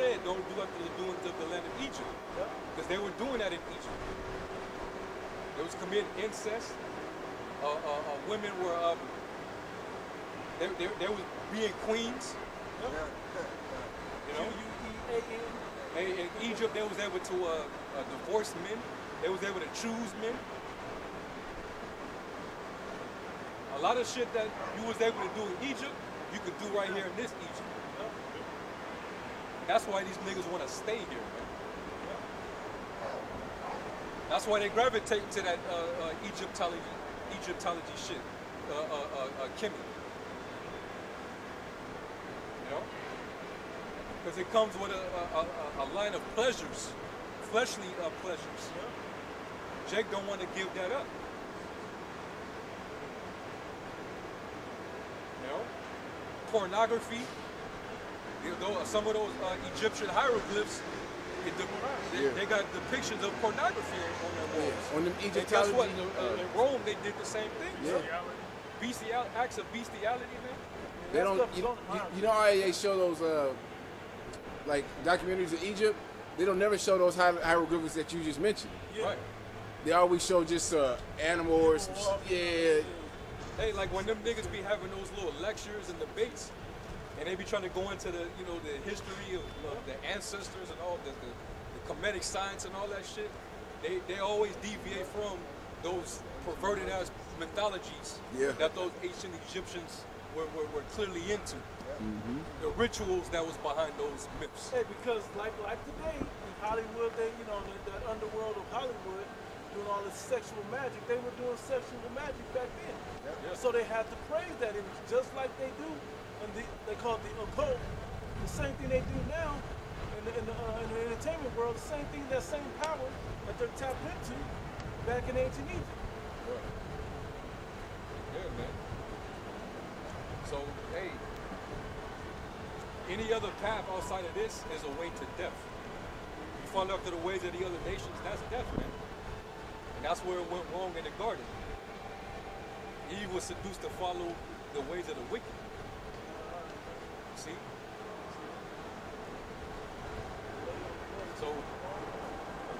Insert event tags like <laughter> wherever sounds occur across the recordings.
said, don't do after the doings of the land of Egypt. Yep. Because they were doing that in Egypt. They was committing incest. Uh, uh, uh, women were, um, they, they, they was being queens, Yep. you know. Q-U-E-A-N. Hey, in Egypt, they was able to uh, uh, divorce men. They was able to choose men. A lot of shit that you was able to do in Egypt, you could do right here in this Egypt. That's why these niggas want to stay here, man. That's why they gravitate to that uh, uh, Egyptology, Egyptology shit, uh, uh, uh, uh, Kimmy. You know? Because it comes with a, a, a, line of pleasures, fleshly pleasures. Jake don't want to give that up. You know? Pornography. Some of those uh, Egyptian hieroglyphs, it, they, Yeah. they got depictions of pornography on, their walls. On them And guess Egyptology, what? uh, in Rome, they did the same thing. Yeah. Bestial, acts of bestiality, man. They That don't. You, you, you know how they show those uh, like documentaries of Egypt? They don't never show those hier- hieroglyphics that you just mentioned. Yeah. Right. They always show just uh, animal or some yeah. Hey, like when them niggas be having those little lectures and debates, and they be trying to go into the, you know, the history of, of the ancestors and all the, the, the Kemetic science and all that shit. They they always deviate from those perverted ass mythologies Yeah. that those ancient Egyptians were, were, were clearly into. The rituals that was behind those myths. Hey, because like like today in Hollywood, they you know the, the underworld of Hollywood doing all this sexual magic. They were doing sexual magic back then, Yeah. so they had to praise that image just like they do, and the, they call it the occult. The same thing they do now in the, in the, uh, in the entertainment world. The same thing, that same power that they're tapped into back in ancient Egypt. Yeah, man. So, hey, any other path outside of this is a way to death. You follow after the ways of the other nations, that's death, man. And that's where it went wrong in the garden. Eve was seduced to follow the ways of the wicked. See? So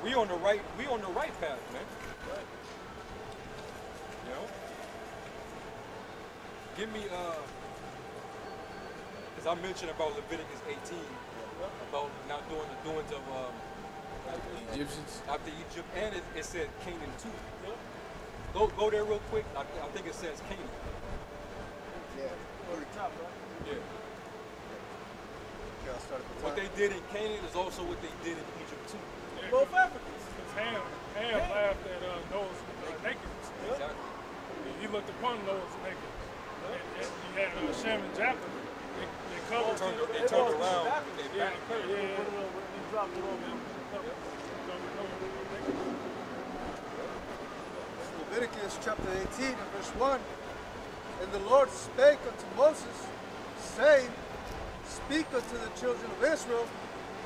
we on the right, we on the right path, man. You know? Give me uh because I mentioned about Leviticus 18 about not doing the doings of um Egyptians. after Egypt and it, it said Canaan too. Go go there real quick. I, I think it says Canaan. Yeah. On the top, right? Yeah. Yeah, I'll start at the What they did in Canaan is also what they did in Egypt too. Both Africans. Ham, Ham laughed at uh, Noah's uh, nakedness. Exactly. He looked upon Noah's nakedness. And, and you had uh, Shem and Japheth. They, they covered Turned, him. they turned around. They Yeah, back. they covered Put him. it over and dropped it over. Covered Leviticus chapter 18 and verse 1. And the Lord spake unto Moses, saying, Speak unto the children of Israel,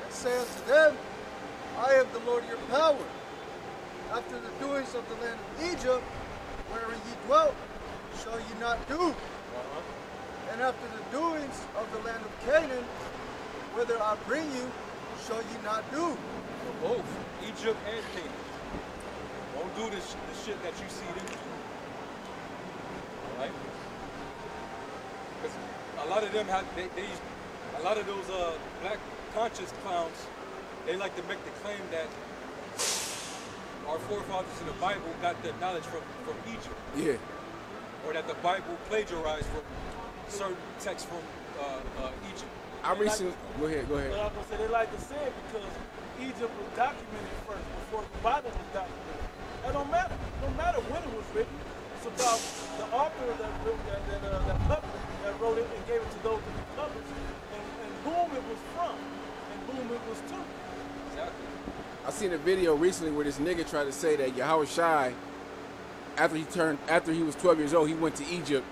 and say unto them, I am the Lord your power. After the doings of the land of Egypt, wherein ye dwelt, shall ye not do. Uh-huh. And after the doings of the land of Canaan, whither I bring you, shall ye not do. Both Egypt and Canaan. Don't do this the shit that you see them do. Alright? Because a lot of them have they, they a lot of those uh black conscious clowns, they like to make the claim that our forefathers in the Bible got their knowledge from, from Egypt. Yeah. Or that the Bible plagiarized from certain texts from uh, uh, Egypt. I recently. Go ahead. Go But ahead. I was gonna say they like to say it because Egypt was documented first before the Bible was documented. That don't matter. It don't matter when it was written. It's about the author that wrote that that, uh, that published that wrote it and gave it to those that it published and, and whom it was from and whom it was to. Exactly. I seen a video recently where this nigga tried to say that Yahweh Shai, after he turned, after he was 12 years old, he went to Egypt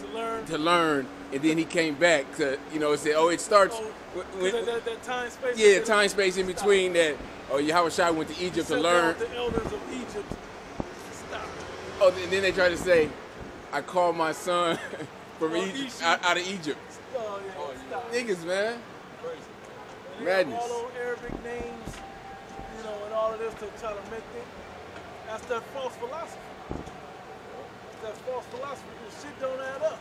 to learn to learn, and then he came back to, you know, say, oh, it starts. oh, when- when- that, that, that time space. yeah, time space in between that. Oh, Yahweh Shai went to Egypt to learn. down The elders of Egypt. Stop. Oh, and then they tried to say, I called my son <laughs> from Oh, Egypt, Egypt. out, out of Egypt. Oh yeah. Oh, yeah. Niggas, man. Crazy. And They have Madness. All those Arabic names, you know, and all of this to try to make it. That's that false philosophy. It's that false philosophy. The shit don't add up.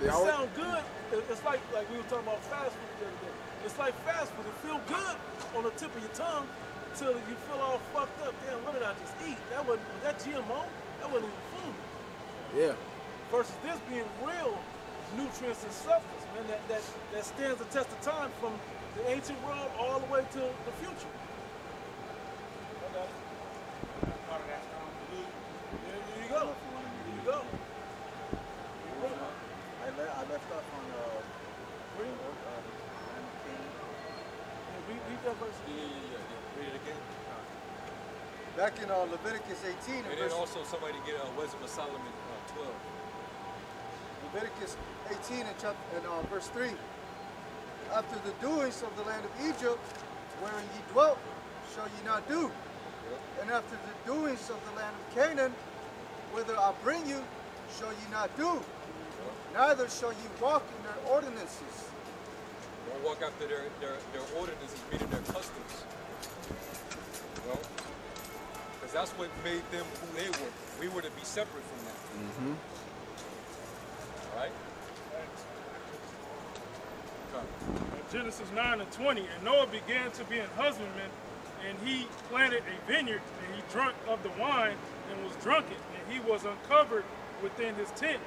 They It always- sound good. It's like like we were talking about fast food the other day. It's like fast food. It feel good on the tip of your tongue until you feel all fucked up. Damn, what did I just eat? That wasn't was that GMO. That wasn't even food. Yeah. Versus this being real nutrients and substance, man, that, that, that stands the test of time from the ancient world all the way to the future. Okay. Part of that strong belief. There, there you go. There you go. I, le- I left off on uh, Read, uh, Lamb yeah, read, read that verse. Yeah, yeah, yeah, yeah. Read it again. Back in uh, Leviticus 18 and And then also somebody get uh, Wisdom of Solomon uh, 12. Leviticus 18 and, chapter, and uh, verse 3. After the doings of the land of Egypt, wherein ye dwelt, shall ye not do. And after the doings of the land of Canaan, whither I bring you, shall ye not do. Neither shall ye walk in their ordinances. Don't walk after their, their, their ordinances, meaning their customs. You know? Because that's what made them who they were. We were to be separate from that. Mm-hmm. All right? Okay. Genesis 9 and 20. And Noah began to be an husbandman, and he planted a vineyard, and he drank of the wine and was drunken, and he was uncovered within his tent.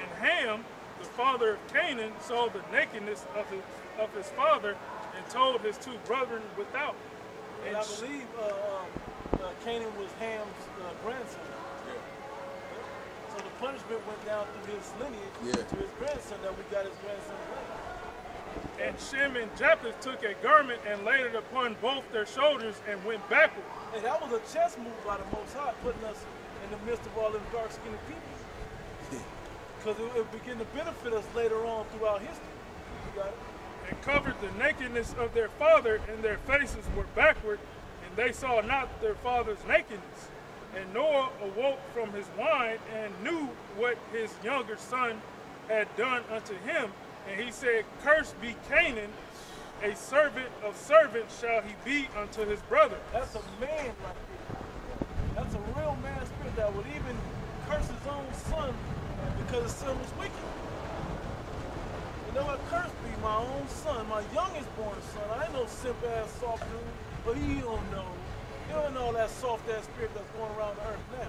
And Ham, the father of Canaan, saw the nakedness of his, of his father and told his two brethren without. And I believe uh, um, uh, Canaan was Ham's uh, grandson. Yeah. So the punishment went down through his lineage Yeah. to his grandson that we got his grandson. name. And Shem and Japheth took a garment and laid it upon both their shoulders and went backward. And that was a chess move by the Most High, putting us in the midst of all them dark-skinned people. Because it would begin to benefit us later on throughout history. You got it? and covered the nakedness of their father, and their faces were backward, and they saw not their father's nakedness. And Noah awoke from his wine and knew what his younger son had done unto him. And he said, Cursed be Canaan, a servant of servants shall he be unto his brother. That's a man right there. That's a real man spirit that would even curse his own son because his son was wicked. You know what? Cursed be my own son, my youngest born son. I ain't no simp ass soft dude, but he don't know. He don't know that soft ass spirit that's going around the earth now.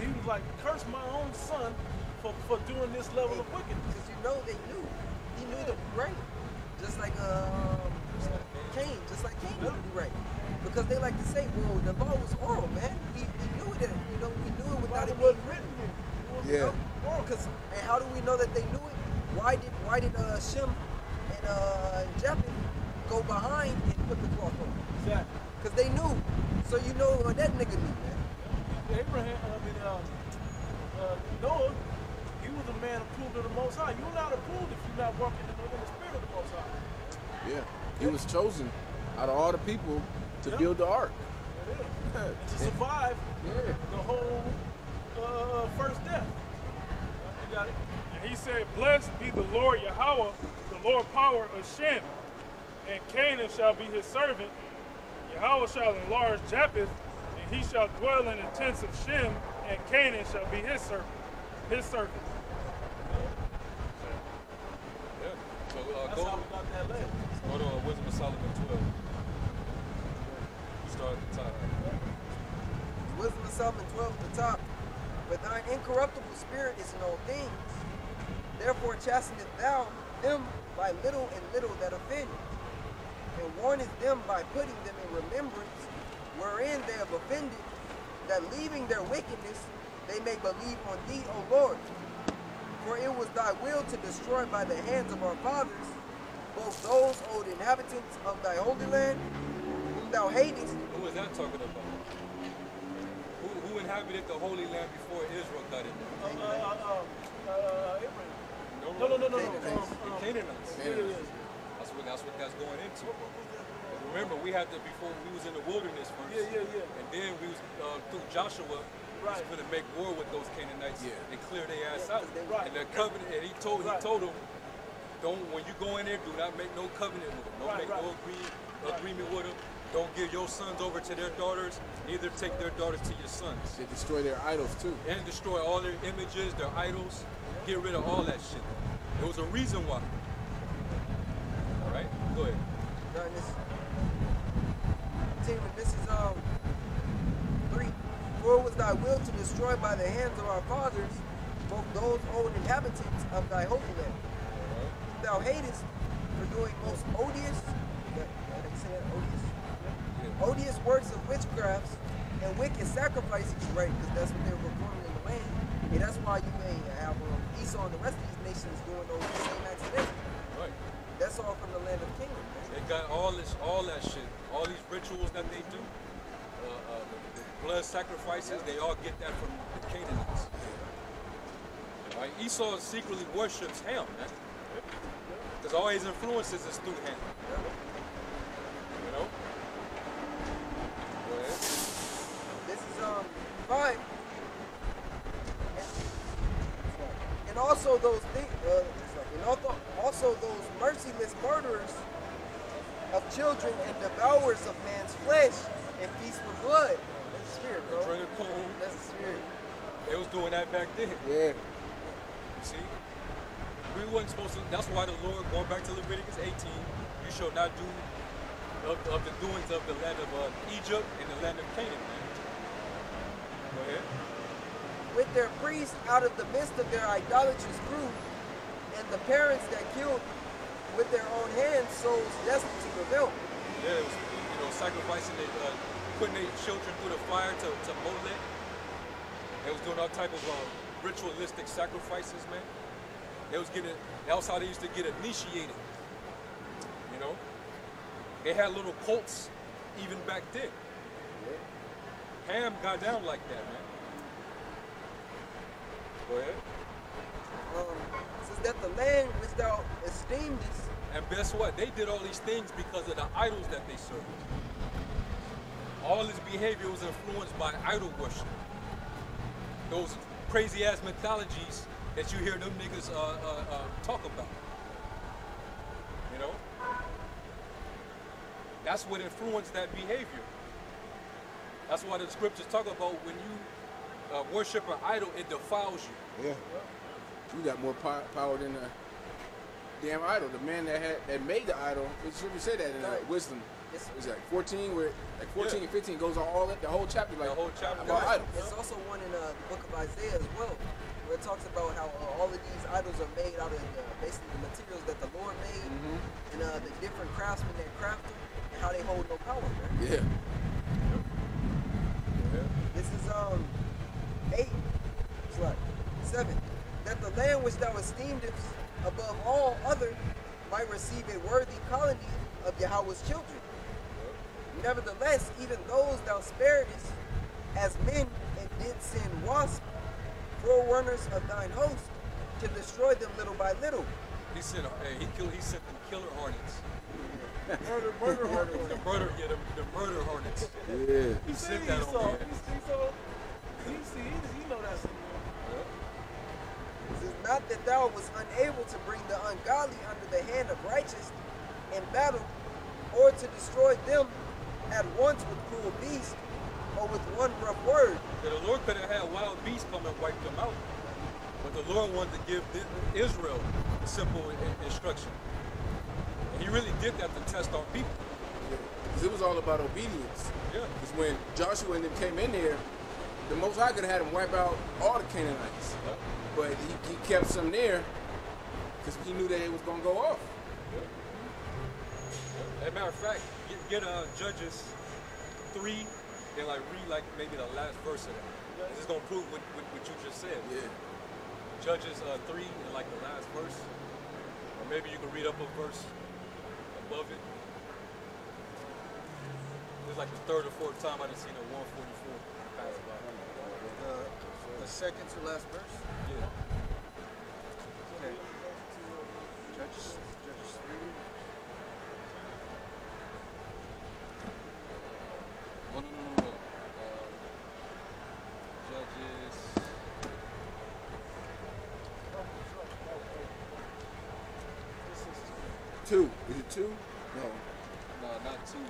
He was like, curse my own son for, for doing this level of wickedness. Because you know they knew. He knew to be right. Just like um, Cain, just like Cain knew to be right. Because they like to say, well, the law was oral, man. He, he knew it, you know, he knew it without it being written written. here. It wasn't Yeah. Oral, because, and how do we know that they knew it? Why did why did uh, Shem and uh, Japheth go behind and put the cloth on? Exactly. Because they knew. So you know what that nigga knew, man. Abraham, I mean, uh, uh, Noah, he was man approved of the Most High. You're not approved if you're not working in the, in the spirit of the Most High. Yeah. He was chosen out of all the people to Yeah. build the ark. It is. Yeah. And to survive Yeah. the whole uh, first death. You got it? And he said, Blessed be the Lord Yahweh, the Lord power of Shem, and Canaan shall be his servant. Yahweh shall enlarge Japheth, and he shall dwell in the tents of Shem, and Canaan shall be his servant. His servant. Yeah. So uh, That's go, how we got that land. go to Wisdom of Solomon 12. You start at the top. Wisdom of Solomon 12 at the top. But thine incorruptible spirit is in all things. Therefore chasteneth thou them by little and little that offend, and warneth them by putting them in remembrance, wherein they have offended, that leaving their wickedness they may believe on thee, O Lord. For it was thy will to destroy by the hands of our fathers both those old inhabitants of thy holy land, whom thou hatest, Who is that talking about? Who, who inhabited the Holy Land before Israel got in there? Uh, uh, uh, uh, Abraham. No, No, no, no, no, no. Canaanites. Um, The um, Canaanites. That's what that's what that's going into. Remember, we had to before we was in the wilderness first. Yeah, yeah, yeah. And then we was uh, through Joshua. We was Right. going to make war with those Canaanites Yeah. and clear their ass Yeah, out. 'cause they- Right. And the covenant, and he told Right. he told them, don't when you go in there, do not make no covenant with them. Don't Right, make right. no agree, agreement with them. Don't give your sons over to their daughters. Neither take their daughters to your sons. They destroy their idols too. And destroy all their images, their idols. Get rid of all that shit. There was a reason why. All right, go ahead. Done this. And this is um three. For was thy will to destroy by the hands of our fathers both those old inhabitants of thy holy land. Whom Thou hatest for doing most odious, that, that say that, odious, Yeah. odious works of witchcrafts and wicked sacrifices, right? Because that's what they were performing in the land. And that's why you may have um, Esau and the rest of these nations doing those same acts today. Right. That's all from the land of Canaan. man. They got all this, all that shit, all these rituals that they do, uh, uh, the, the blood sacrifices. They all get that from the Canaanites. Right? Esau secretly worships Ham, man, because all his influences is through Ham. You know. Go ahead. This is um five. And, also those things, uh, and also, also those merciless murderers of children and devourers of man's flesh and feast for blood. That's the spirit, bro. Drink a. That's the spirit. They was doing that back then. Yeah. You see? We wasn't supposed to. That's why the Lord, going back to Leviticus 18, you shall not do of, of the doings of the land of uh, Egypt and the land of Canaan. Go ahead. With their priests out of the midst of their idolatrous group, and the parents that killed with their own hands souls destined to prevail. Yeah, it was, you know, sacrificing, it, uh, putting their children through the fire to, to Molech. They was doing all type of uh, ritualistic sacrifices, man. They was getting, that was how they used to get initiated. You know? They had little cults even back then. Ham got down like that, man. Go ahead. Um, says that the land which thou esteemedest And guess what? They did all these things because of the idols that they served. All this behavior was influenced by idol worship. Those crazy ass mythologies that you hear them niggas uh, uh, uh, talk about. You know? That's what influenced that behavior. That's why the scriptures talk about when you uh, worship an idol, it defiles you. Yeah. You got more power than a damn idol. The man that had that made the idol. It should be said that in uh, wisdom. It's- It's like 14, where like 14 Yeah. and 15 goes on all that the whole chapter like The whole chapter. about idols. There's also one in uh, the book of Isaiah as well, where it talks about how uh, all of these idols are made out of uh, basically the materials that the Lord made, and uh, the different craftsmen that craft them, and how they hold no power. Man. Yeah. This is um eight. It's like seven. That the land which thou esteemedest above all other might receive a worthy colony of Yahweh's children. Nevertheless, even those thou sparedest as men and did send wasps, forerunners of thine host, to destroy them little by little. He sent, hey, he killed, he sent them killer hornets. <laughs> Murder, murder, <laughs> murder. The murder, yeah, the, the murder hornets. Yeah. He See, sent that Esau. on there. He so, he see, he, he know that's It is not that thou was unable to bring the ungodly under the hand of righteous in battle, or to destroy them at once with cruel beasts, or with one rough word. Yeah, the Lord could have had wild beasts come and wipe them out. But the Lord wanted to give the- Israel simple instruction. And he really did that to test our people. Because it was all about obedience. Yeah. Because when Joshua and them came in there, the Most High could have had them wipe out all the Canaanites. But he, he kept some there because he knew that it was going to go off. As a matter of fact, get, get uh, Judges 3, then like read like maybe the last verse of that. This is going to prove what, what, what you just said. Yeah. Judges uh, 3 and like the last verse. Or maybe you can read up a verse above it. It's like the third or fourth time I've seen a 144 pass by. The, the second to last verse. Yeah. Okay. Judges, Judges 3. Oh, no, no, no, no. Uh, Judges. Two. Is it two? No. No, not two.